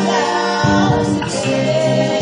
down today.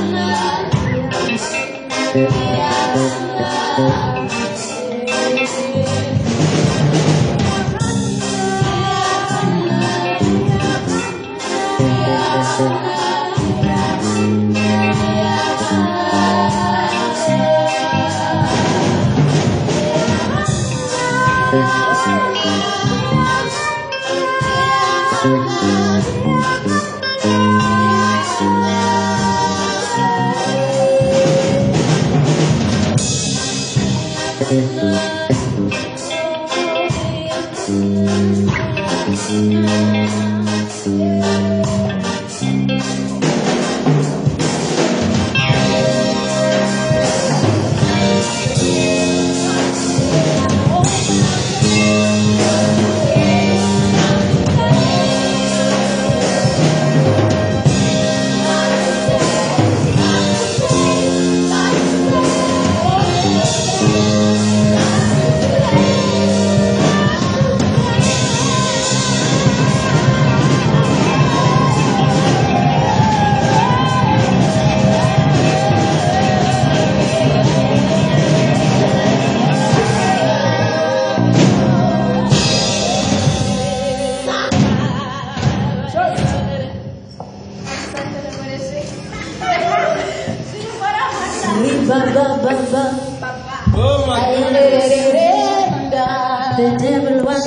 tonight. The devil was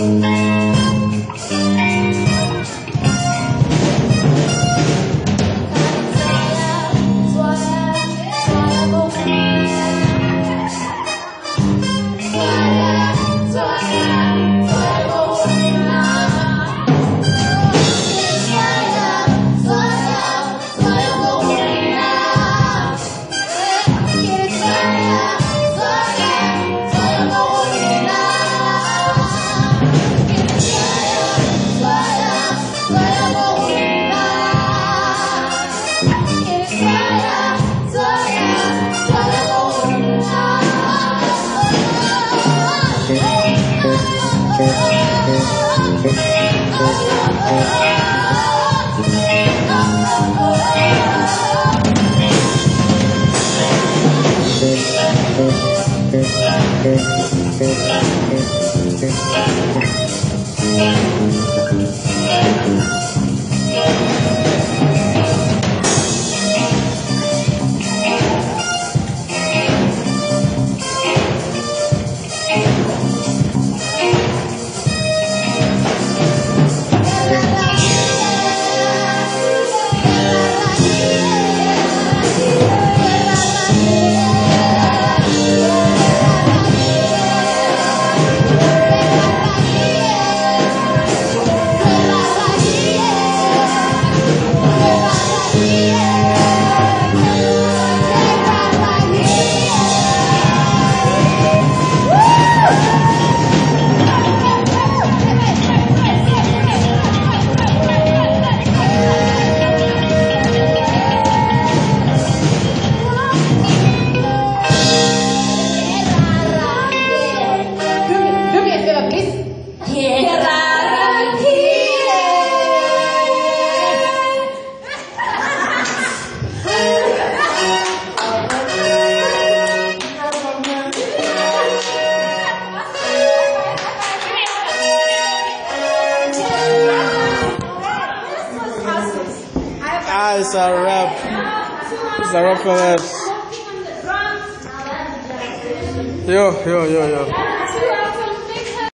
Do It's a rap. It's a rap for us. Yo, yo, yo, yo.